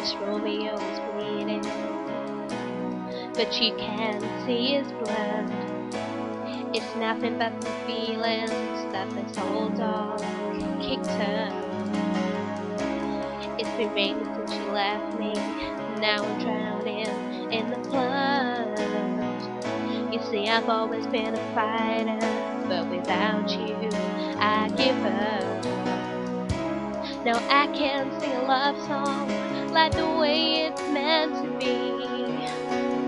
thinks Romeo is bleeding, but you can't see his blood. It's nothing but the feelings that this old dog kicked her. It's been raining since you left me. Now I'm drowning in the flood. You see, I've always been a fighter, but without you, I give up. Now I can't sing a love song like the way it's meant to be.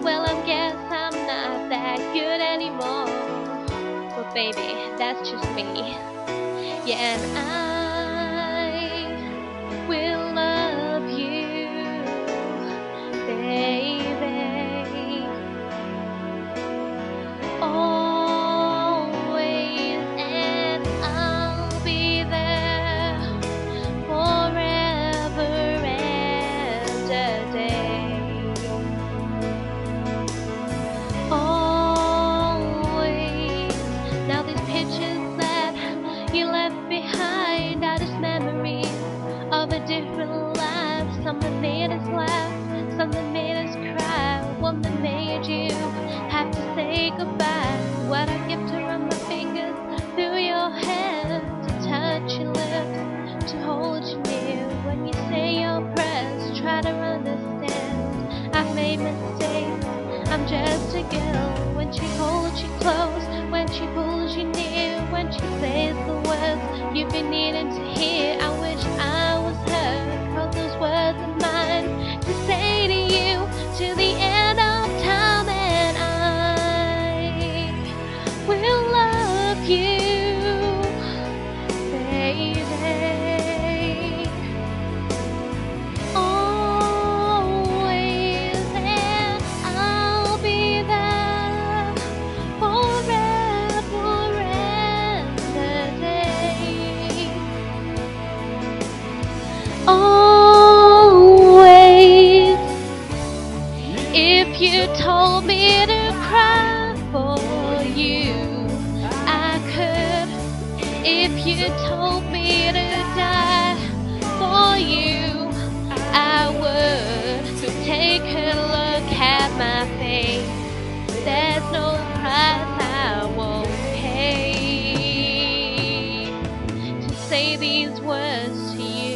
Well, I guess I'm not that good anymore. But baby, that's just me. Yeah, and I understand. I've made mistakes. I'm just a girl. When she holds you close, when she pulls you near, when she says the words you've been needing to hear. You told me to die for you. I would. So take a look at my face. There's no price I won't pay to say these words to you.